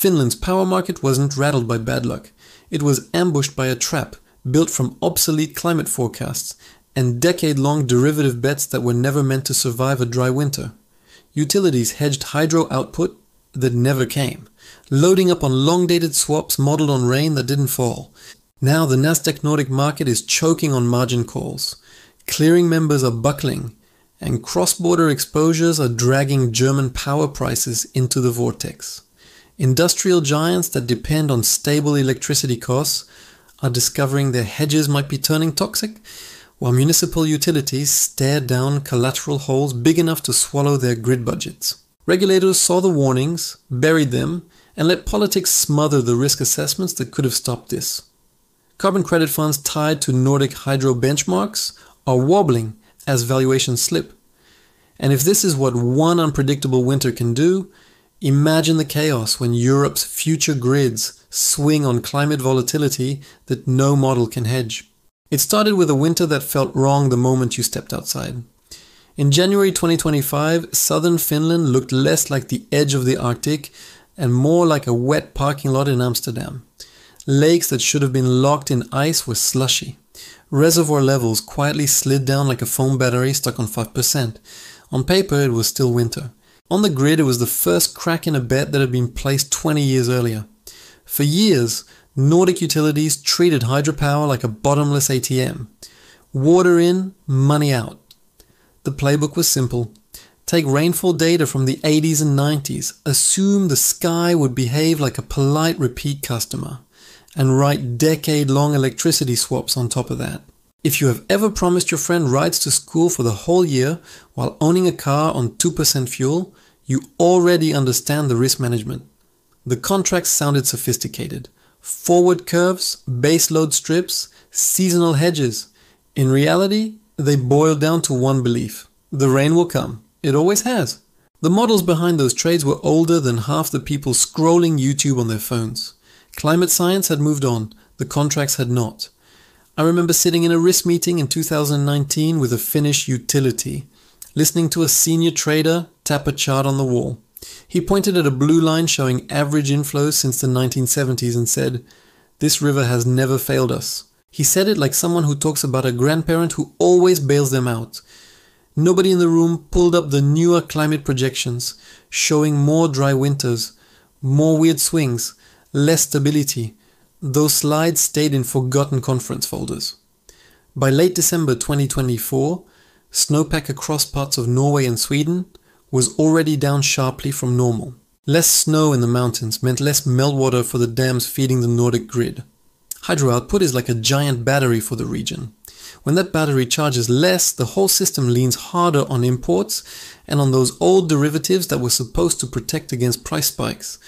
Finland's power market wasn't rattled by bad luck. It was ambushed by a trap built from obsolete climate forecasts and decade long derivative bets that were never meant to survive a dry winter. Utilities hedged hydro output that never came, loading up on long dated swaps modeled on rain that didn't fall. Now the Nasdaq Nordic market is choking on margin calls. Clearing members are buckling, and cross border exposures are dragging German power prices into the vortex. Industrial giants that depend on stable electricity costs are discovering their hedges might be turning toxic, while municipal utilities stare down collateral holes big enough to swallow their grid budgets. Regulators saw the warnings, buried them, and let politics smother the risk assessments that could have stopped this. Carbon credit funds tied to Nordic hydro benchmarks are wobbling as valuations slip. And if this is what one unpredictable winter can do, imagine the chaos when Europe's future grids swing on climate volatility that no model can hedge. It started with a winter that felt wrong the moment you stepped outside. In January 2025, southern Finland looked less like the edge of the Arctic and more like a wet parking lot in Amsterdam. Lakes that should have been locked in ice were slushy. Reservoir levels quietly slid down like a phone battery stuck on 5%. On paper, it was still winter. On the grid, it was the first crack in a bet that had been placed 20 years earlier. For years, Nordic utilities treated hydropower like a bottomless ATM. Water in, money out. The playbook was simple. Take rainfall data from the 80s and 90s, assume the sky would behave like a polite repeat customer and write decade long electricity swaps on top of that. If you have ever promised your friend rides to school for the whole year while owning a car on 2% fuel, you already understand the risk management. The contracts sounded sophisticated. Forward curves, base load strips, seasonal hedges. In reality, they boil down to one belief. The rain will come. It always has. The models behind those trades were older than half the people scrolling YouTube on their phones. Climate science had moved on, the contracts had not. I remember sitting in a risk meeting in 2019 with a Finnish utility, listening to a senior trader tap a chart on the wall. He pointed at a blue line showing average inflows since the 1970s and said, This river has never failed us. He said it like someone who talks about a grandparent who always bails them out. Nobody in the room pulled up the newer climate projections, showing more dry winters, more weird swings, less stability. Those slides stayed in forgotten conference folders. By late December 2024, snowpack across parts of Norway and Sweden was already down sharply from normal. Less snow in the mountains meant less meltwater for the dams feeding the Nordic grid. Hydro output is like a giant battery for the region. When that battery charges less, the whole system leans harder on imports and on those old derivatives that were supposed to protect against price spikes.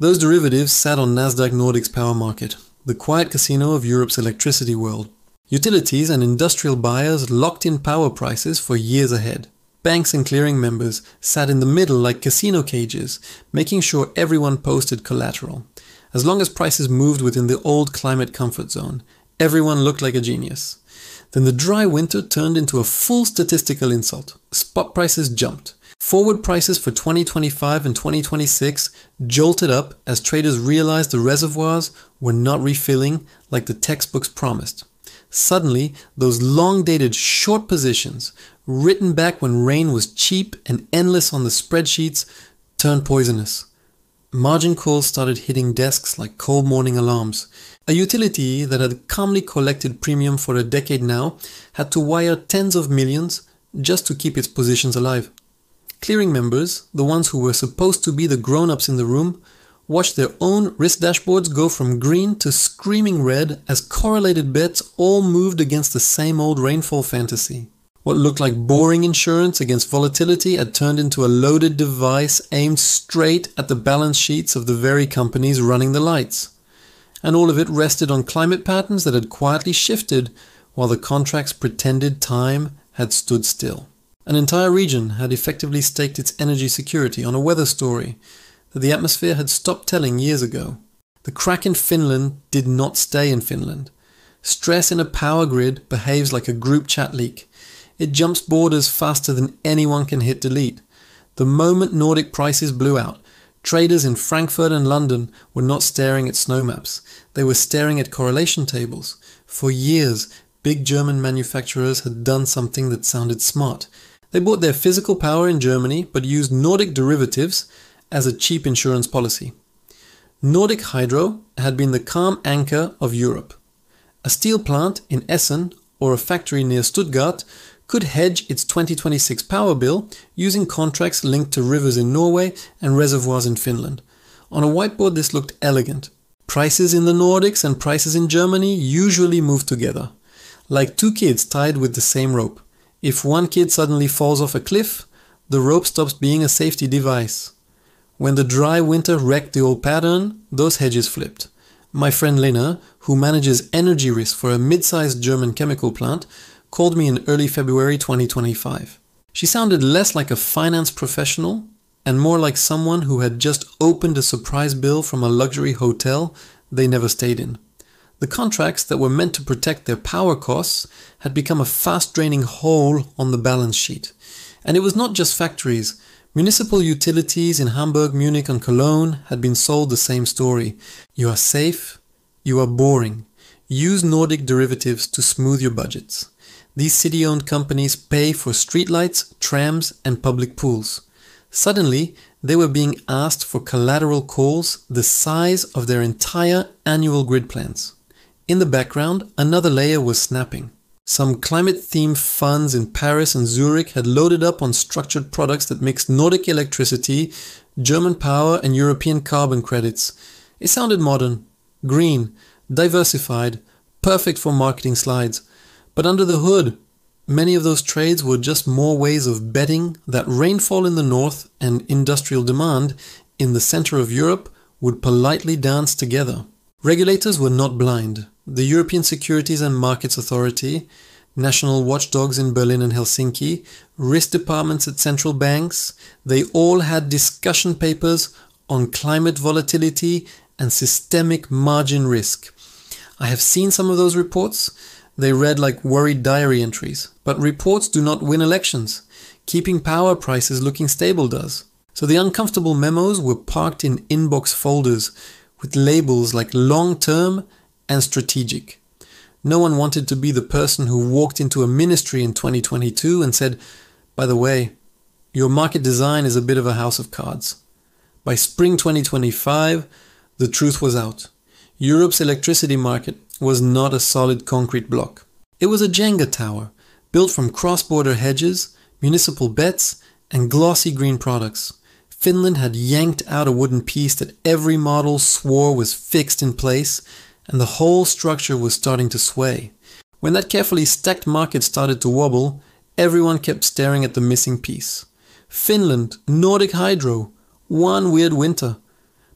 Those derivatives sat on Nasdaq Nordic's power market, the quiet casino of Europe's electricity world. Utilities and industrial buyers locked in power prices for years ahead. Banks and clearing members sat in the middle like casino cages, making sure everyone posted collateral. As long as prices moved within the old climate comfort zone, everyone looked like a genius. Then the dry winter turned into a full statistical insult. Spot prices jumped. Forward prices for 2025 and 2026 jolted up as traders realized the reservoirs were not refilling like the textbooks promised. Suddenly, those long dated short positions, written back when rain was cheap and endless on the spreadsheets, turned poisonous. Margin calls started hitting desks like cold morning alarms. A utility that had calmly collected premium for a decade now had to wire tens of millions just to keep its positions alive. Clearing members, the ones who were supposed to be the grown ups in the room, watched their own risk dashboards go from green to screaming red as correlated bets all moved against the same old rainfall fantasy. What looked like boring insurance against volatility had turned into a loaded device aimed straight at the balance sheets of the very companies running the lights. And all of it rested on climate patterns that had quietly shifted while the contracts pretended time had stood still. An entire region had effectively staked its energy security on a weather story that the atmosphere had stopped telling years ago. The crack in Finland did not stay in Finland. Stress in a power grid behaves like a group chat leak. It jumps borders faster than anyone can hit delete. The moment Nordic prices blew out, Traders in Frankfurt and London were not staring at snow maps, they were staring at correlation tables. For years, big German manufacturers had done something that sounded smart. They bought their physical power in Germany but used Nordic derivatives as a cheap insurance policy. Nordic Hydro had been the calm anchor of Europe. A steel plant in Essen or a factory near Stuttgart could hedge its 2026 power bill using contracts linked to rivers in Norway and reservoirs in Finland. On a whiteboard, this looked elegant. Prices in the Nordics and prices in Germany usually move together, like two kids tied with the same rope. If one kid suddenly falls off a cliff, the rope stops being a safety device. When the dry winter wrecked the old pattern, those hedges flipped. My friend Lena, who manages energy risk for a mid sized German chemical plant, called me in early February 2025. She sounded less like a finance professional and more like someone who had just opened a surprise bill from a luxury hotel they never stayed in. The contracts that were meant to protect their power costs had become a fast draining hole on the balance sheet. And it was not just factories. Municipal utilities in Hamburg, Munich, and Cologne had been sold the same story. You are safe, you are boring. Use Nordic derivatives to smooth your budgets. These city owned companies pay for streetlights, trams, and public pools. Suddenly, they were being asked for collateral calls the size of their entire annual grid plans. In the background, another layer was snapping. Some climate themed funds in Paris and Zurich had loaded up on structured products that mixed Nordic electricity, German power, and European carbon credits. It sounded modern, green, diversified, perfect for marketing slides. But under the hood, many of those trades were just more ways of betting that rainfall in the north and industrial demand in the center of Europe would politely dance together. Regulators were not blind the European Securities and Markets Authority, national watchdogs in Berlin and Helsinki, risk departments at central banks, they all had discussion papers on climate volatility and systemic margin risk. I have seen some of those reports. They read like worried diary entries. But reports do not win elections. Keeping power prices looking stable does. So the uncomfortable memos were parked in inbox folders with labels like long term and strategic. No one wanted to be the person who walked into a ministry in 2022 and said, by the way, your market design is a bit of a house of cards. By spring 2025, the truth was out. Europe's electricity market was not a solid concrete block. It was a Jenga tower, built from cross border hedges, municipal bets, and glossy green products. Finland had yanked out a wooden piece that every model swore was fixed in place and the whole structure was starting to sway. When that carefully stacked market started to wobble, everyone kept staring at the missing piece. Finland, Nordic Hydro, one weird winter.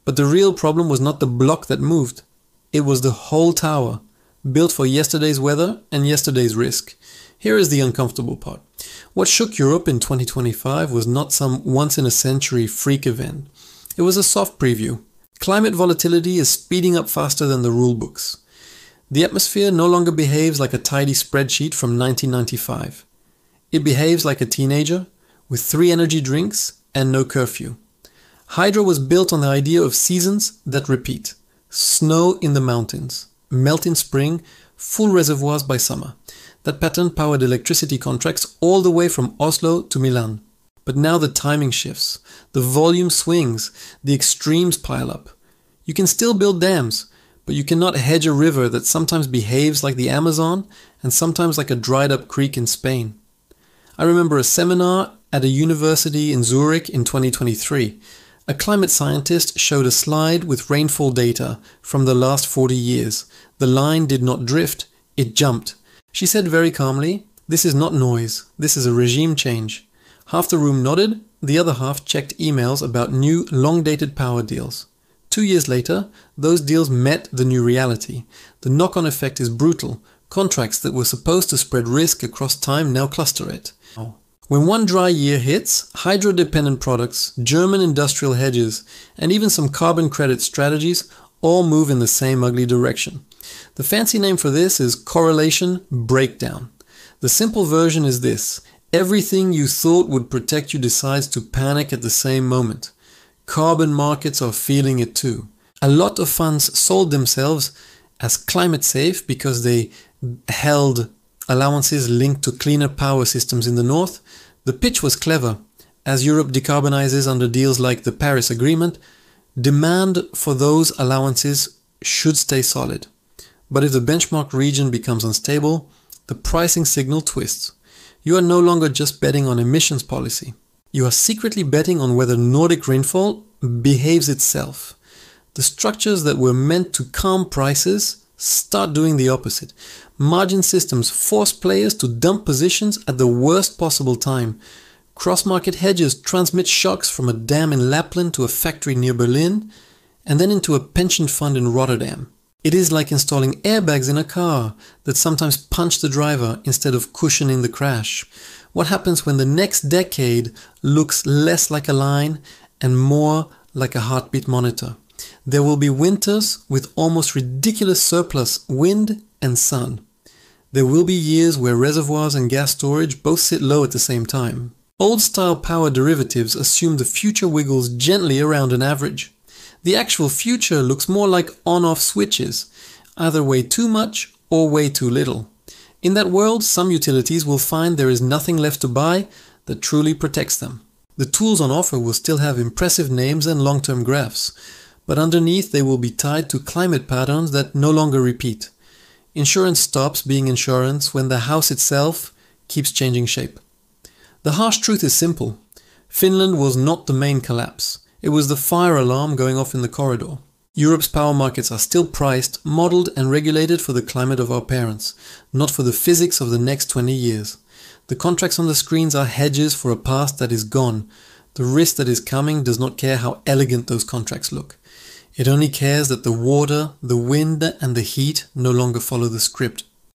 But the real problem was not the block that moved. It was the whole tower, built for yesterday's weather and yesterday's risk. Here is the uncomfortable part. What shook Europe in 2025 was not some once in a century freak event. It was a soft preview, Climate volatility is speeding up faster than the rulebooks. The atmosphere no longer behaves like a tidy spreadsheet from 1995. It behaves like a teenager with three energy drinks and no curfew. Hydro was built on the idea of seasons that repeat snow in the mountains, melt in spring, full reservoirs by summer. That pattern powered electricity contracts all the way from Oslo to Milan. But now the timing shifts, the volume swings, the extremes pile up. You can still build dams, but you cannot hedge a river that sometimes behaves like the Amazon and sometimes like a dried up creek in Spain. I remember a seminar at a university in Zurich in 2023. A climate scientist showed a slide with rainfall data from the last 40 years. The line did not drift, it jumped. She said very calmly, This is not noise, this is a regime change. Half the room nodded, the other half checked emails about new long dated power deals. Two years later, those deals met the new reality. The knock on effect is brutal. Contracts that were supposed to spread risk across time now cluster it. When one dry year hits, hydro dependent products, German industrial hedges, and even some carbon credit strategies all move in the same ugly direction. The fancy name for this is correlation breakdown. The simple version is this Everything you thought would protect you decides to panic at the same moment. carbon markets are feeling it too. A lot of funds sold themselves as climate safe because they held allowances linked to cleaner power systems in the north. The pitch was clever. As Europe decarbonizes under deals like the Paris Agreement, demand for those allowances should stay solid. But if the benchmark region becomes unstable, the pricing signal twists. You are no longer just betting on emissions policy. You are secretly betting on whether Nordic rainfall behaves itself. The structures that were meant to calm prices start doing the opposite. Margin systems force players to dump positions at the worst possible time. Cross market hedges transmit shocks from a dam in Lapland to a factory near Berlin, and then into a pension fund in Rotterdam. It is like installing airbags in a car that sometimes punch the driver instead of cushioning the crash. What happens when the next decade looks less like a line and more like a heartbeat monitor? There will be winters with almost ridiculous surplus wind and sun. There will be years where reservoirs and gas storage both sit low at the same time. Old style power derivatives assume the future wiggles gently around an average. The actual future looks more like on-off switches, either way too much or way too little. In that world, some utilities will find there is nothing left to buy that truly protects them. The tools on offer will still have impressive names and long-term graphs, but underneath they will be tied to climate patterns that no longer repeat. Insurance stops being insurance when the house itself keeps changing shape. The harsh truth is simple. Finland was not the main collapse. It was the fire alarm going off in the corridor. Europe's power markets are still priced, modeled and regulated for the climate of our parents, not for the physics of the next 20 years. The contracts on the screens are hedges for a past that is gone. The risk that is coming does not care how elegant those contracts look. It only cares that the water, the wind and the heat no longer follow the script